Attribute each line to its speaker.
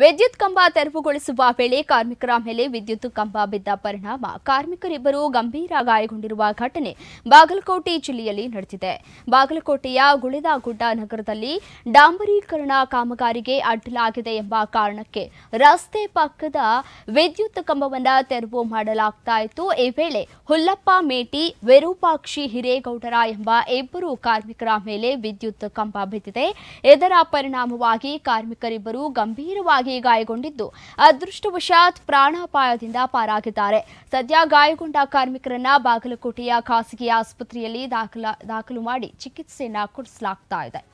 Speaker 1: ವಿದ್ಯುತ್ ಕಂಬ ತೆರವುಗೊಳಿಸುವ ವೇಳೆ ಕಾರ್ಮಿಕರ ಮೇಲೆ ವಿದ್ಯುತ್ ಕಂಬ ಬಿದ್ದ ಪರಿಣಾಮ. ಕಾರ್ಮಿಕರಿಬ್ಬರು ಗಂಭೀರ ಗಾಯಗೊಂಡಿರುವ ಘಟನೆ ಬಾಗಲಕೋಟೆ ಜಿಲ್ಲೆಯಲ್ಲಿ ನಡೆದಿದೆ. ಬಾಗಲಕೋಟೆಯ ಗುಳಿದಾಗುಡ್ಡ ನಗರದಲ್ಲಿ ಡಾಂಬರೀಕರಣ ಕಾಮಗಾರಿಗೆ ಅಡ್ಡಲಾಗಿದೆ ಎಂಬ ಕಾರಣಕ್ಕೆ ರಸ್ತೆ ಪಕ್ಕದ ವಿದ್ಯುತ್ ಕಂಬವನ್ನ ತೆರವು ಮಾಡಲಾಗ್ತಾ ಇತ್ತು. ಈ ವೇಳೆ ಹುಲ್ಲಪ್ಪ ಮೇಟಿ, ವಿರೂಪಾಕ್ಷಿ ಹಿರೇಗೌಡರ ಎಂಬ ಇಬ್ಬರು ಕಾರ್ಮಿಕರ ಮೇಲೆ ವಿದ್ಯುತ್ ಕಂಬ ಬಿದ್ದಿದೆ. ಇದರ ಪರಿಣಾಮವಾಗಿ ಕಾರ್ಮಿಕರಿಬ್ಬರು ಗಂಭೀರವಾಗಿ ಗಾಯಗೊಂಡಿದ್ದು. ಅದೃಷ್ಟವಶಾತ್ ಪ್ರಾಣಾಪಾಯದಿಂದ ಪಾರಾಗಿದ್ದಾರೆ. ಸದ್ಯ ಗಾಯಗೊಂಡ ಕಾರ್ಮಿಕರನ್ನ ಬಾಗಲಕೋಟೆಯ ಖಾಸಗಿ ಆಸ್ಪತ್ರೆಯಲ್ಲಿ ದಾಖಲ, ದಾಖಲು ಮಾಡಿ ಚಿಕಿತ್ಸೆಯನ್ನ ಕೊಡಿಸಲಾಗ್ತಾ ಇದೆ.